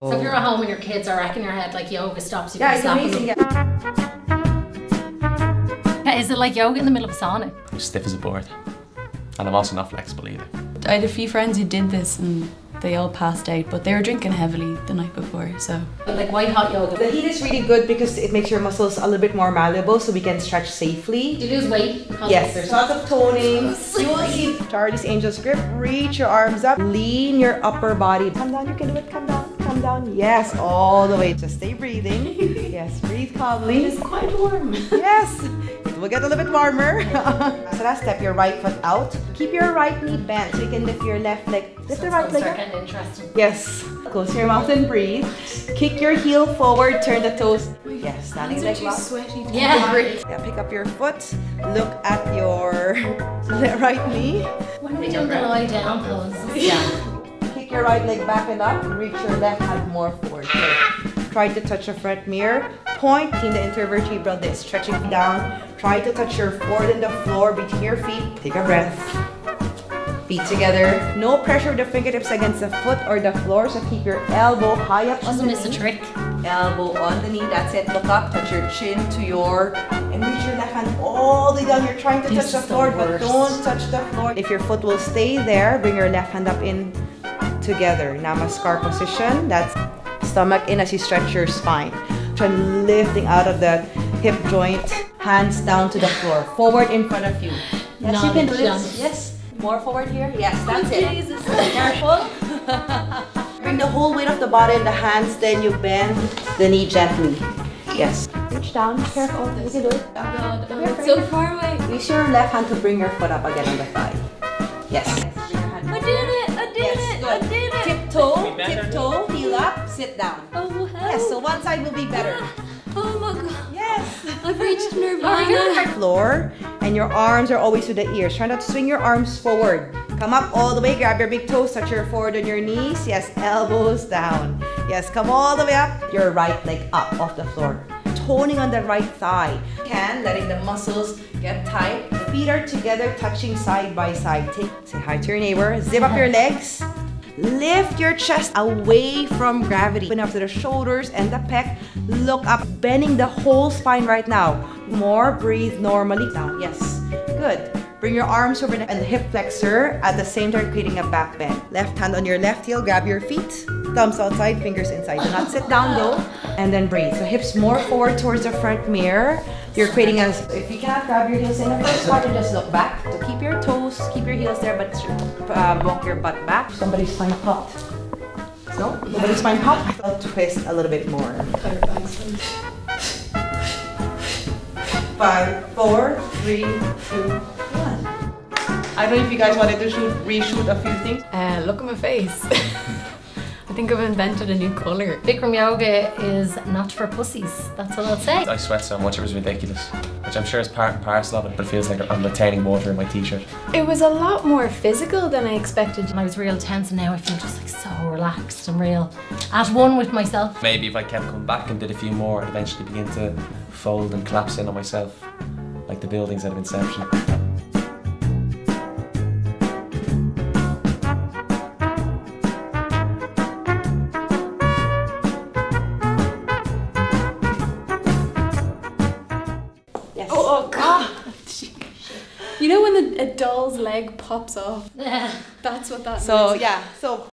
So if you're at oh. home and your kids are wrecking your head, like yoga stops you Yeah, from it's slapping amazing. them. Yeah. Yeah, Is it like yoga in the middle of a sauna? Stiff as a board. And I'm also not flexible either. I had a few friends who did this and they all passed out, but they were drinking heavily the night before, so. But like white hot yoga. The heat is really good because it makes your muscles a little bit more malleable so we can stretch safely. Do you lose weight? because Yes, there's there's lots of toning. You will see Charlie's Angel's grip. Reach your arms up. Lean your upper body. Come down, you can do it. Come down, come down. Yes, all the way. Just stay breathing. Yes, breathe calmly. It's quite warm. Yes, it will get a little bit warmer. so last step, your right foot out. Keep your right knee bent so you can lift your left leg. Lift the right leg up. Yes. Close your mouth and breathe. Kick your heel forward, turn the toes. Yes, standing leg lock. sweaty. Yeah. Yeah, pick up your foot. Look at your right knee. Why don't we doing the lie down pose? Yeah. Kick your right leg back and up reach your left hand more forward. Good. Try to touch the front mirror. Point in the intervertebral disc. Stretching down. Try to touch your forehead and the floor between your feet. Take a breath. Feet together. No pressure with the fingertips against the foot or the floor. So keep your elbow high up on Doesn't the miss a trick. Elbow on the knee. That's it. Look up. Touch your chin to your and reach your left hand all the way down. You're trying to This touch the is the floor, but don't touch the floor. If your foot will stay there, bring your left hand up in together. Namaskar position. That's stomach in as you stretch your spine. Try lifting out of the hip joint. Hands down to the floor. Forward in front of you. Yes, you can do this. Yes. More forward here. Yes, oh, that's it. Careful. Bring the whole weight of the body in the hands, then you bend the knee gently. Yes. Reach down. Careful. You can do it. God, oh, so far away. Use your left hand to bring your foot up again on the thigh. Yes. Sit down. Oh. Yes, so one side will be better. Oh my god. Yes. I've reached nirvana. Floor, and your arms are always to the ears. Try not to swing your arms forward. Come up all the way, grab your big toes, touch your forward on your knees. Yes, elbows down. Yes, come all the way up. Your right leg up off the floor. Toning on the right thigh. Can, letting the muscles get tight. The feet are together, touching side by side. Take, say hi to your neighbor. Zip up your legs. Lift your chest away from gravity. Open up to the shoulders and the pec. Look up, bending the whole spine right now. More, breathe normally. Down, yes. Good. Bring your arms over and hip flexor at the same time creating a back bend. Left hand on your left heel, grab your feet. Thumbs outside, fingers inside. Do not sit down though. And then breathe. So hips more forward towards the front mirror. You're creating a, if you cannot grab your heels in the first part, you just look back. To keep your toes, keep your heels there, but uh, walk your butt back. Somebody's spine popped. No? Nobody's spine popped? I'll twist a little bit more. Five, four, three, two, one. I don't know if you guys wanted to shoot, reshoot a few things. Uh, look at my face. I think I've invented a new colour. Bikram yoga is not for pussies. That's what I'll say. I sweat so much it was ridiculous. Which I'm sure is part and parcel of it, but it feels like I'm retaining water in my t-shirt. It was a lot more physical than I expected. I was real tense, and now I feel just like so relaxed and real at one with myself. Maybe if I kept coming back and did a few more, I'd eventually begin to fold and collapse in on myself, like the buildings out of Inception. Yes. Oh, oh god! You know when the, a doll's leg pops off? That's what that So means. yeah, so